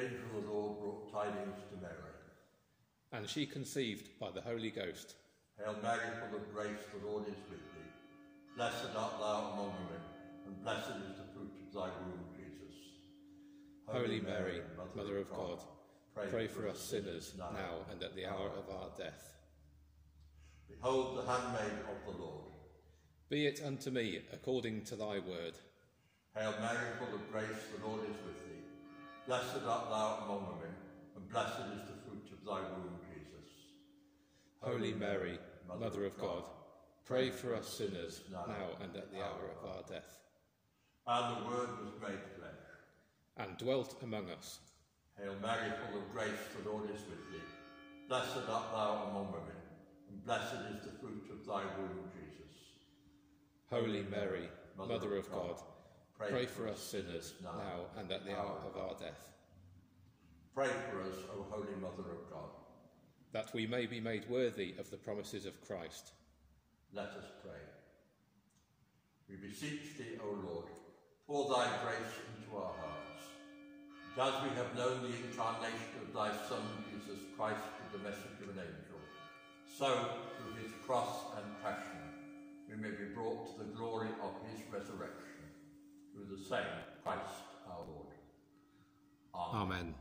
angel of the Lord brought tidings to Mary. And she conceived by the Holy Ghost. Hail Mary, full of grace, the Lord is with thee. Blessed art thou among women, and blessed is the fruit of thy womb, Jesus. Holy Mary, Mother of God, pray for us sinners now and at the hour of our death. Behold the handmaid of the Lord. Be it unto me according to thy word. Hail Mary, full of grace, the Lord is with thee. Blessed art thou among women, and blessed is the fruit of thy womb, Jesus. Holy Mary, Mother of God, pray for us sinners now and at the hour of our death. And the Word was made flesh. And dwelt among us. Hail Mary, full of grace, the Lord is with thee. Blessed art thou among women, and blessed is the fruit of thy womb, Jesus. Holy Mary, Mother of God, pray for us sinners now and at the hour of our death. Pray for us, O Holy Mother of God. That we may be made worthy of the promises of Christ. Let us pray. We beseech thee, O Lord, pour thy grace into our hearts. And as we have known the incarnation of thy Son, Jesus Christ, through the message of an angel, so through his cross and passion, we may be brought to the glory of his resurrection, through the same Christ our Lord. Amen. Amen.